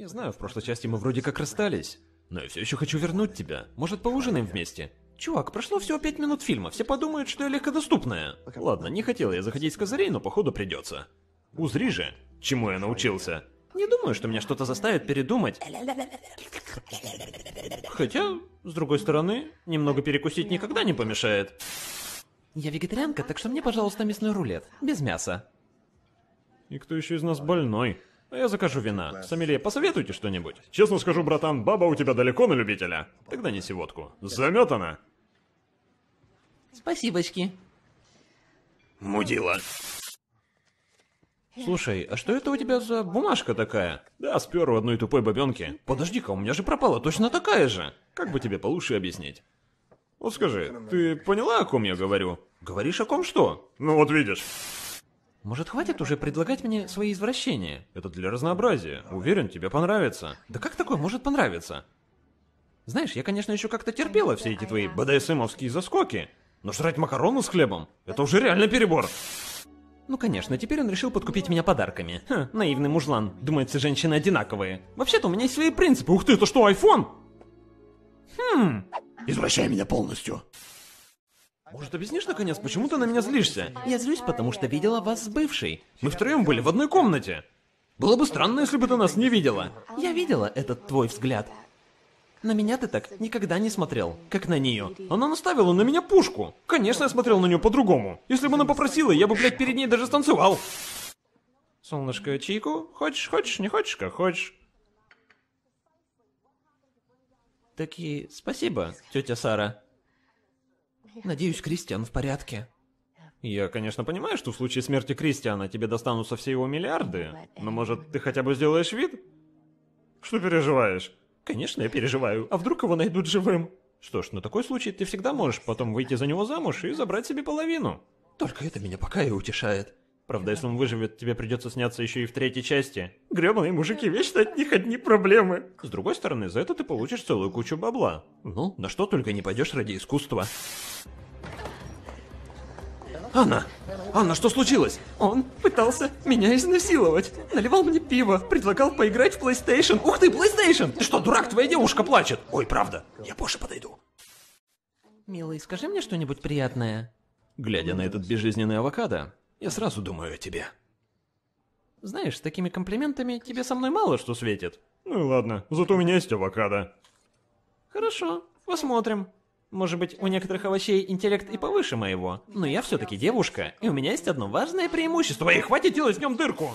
Я знаю, в прошлой части мы вроде как расстались, но я все еще хочу вернуть тебя. Может, поужинаем вместе? Чувак, прошло всего пять минут фильма, все подумают, что я легкодоступная. Ладно, не хотел я заходить с козырей, но походу придется. Узри же, чему я научился. Не думаю, что меня что-то заставит передумать. Хотя, с другой стороны, немного перекусить никогда не помешает. Я вегетарианка, так что мне, пожалуйста, мясной рулет. Без мяса. И кто еще из нас больной? А я закажу вина. Сомелье, посоветуйте что-нибудь. Честно скажу, братан, баба у тебя далеко на любителя. Тогда неси водку. Заметана. Спасибочки. Мудила. Слушай, а что это у тебя за бумажка такая? Да, спер у одной тупой бабенки. Подожди-ка, у меня же пропала точно такая же. Как бы тебе получше объяснить? Вот скажи, ты поняла, о ком я говорю? Говоришь о ком что? Ну вот видишь. Может, хватит уже предлагать мне свои извращения? Это для разнообразия. Уверен, тебе понравится. Да как такое может понравиться? Знаешь, я, конечно, еще как-то терпела все эти твои БДСМовские заскоки. Но жрать макароны с хлебом — это уже реально перебор. Ну, конечно, теперь он решил подкупить меня подарками. Ха, наивный мужлан. Думает, все женщины одинаковые. Вообще-то у меня есть свои принципы. Ух ты, это что, айфон? Хм. Извращай меня полностью. Может, объяснишь, наконец, почему ты на меня злишься? Я злюсь, потому что видела вас с бывшей. Мы втроем были в одной комнате. Было бы странно, если бы ты нас не видела. Я видела этот твой взгляд. На меня ты так никогда не смотрел, как на нее. Она наставила на меня пушку. Конечно, я смотрел на нее по-другому. Если бы она попросила, я бы, блядь, перед ней даже станцевал. Солнышко, чайку? Хочешь, хочешь, не хочешь, как хочешь. Таки, спасибо, тетя Сара. Надеюсь, Кристиан в порядке. Я, конечно, понимаю, что в случае смерти Кристиана тебе достанутся все его миллиарды, но может ты хотя бы сделаешь вид? Что переживаешь? Конечно, я переживаю. А вдруг его найдут живым? Что ж, на такой случай ты всегда можешь потом выйти за него замуж и забрать себе половину. Только это меня пока и утешает. Правда, если он выживет, тебе придется сняться еще и в третьей части. Гребаные мужики, вечно от них одни проблемы. С другой стороны, за это ты получишь целую кучу бабла. Ну, на что только не пойдешь ради искусства. Анна! Анна, что случилось? Он пытался меня изнасиловать. Наливал мне пиво, предлагал поиграть в PlayStation. Ух ты, PlayStation! Ты что, дурак, твоя девушка плачет? Ой, правда, я позже подойду. Милый, скажи мне что-нибудь приятное. Глядя на этот безжизненный авокадо, я сразу думаю о тебе. Знаешь, с такими комплиментами тебе со мной мало что светит. Ну и ладно, зато у меня есть авокадо. Хорошо, посмотрим. Может быть, у некоторых овощей интеллект и повыше моего, но я все-таки девушка, и у меня есть одно важное преимущество. И хватит делать с ним дырку!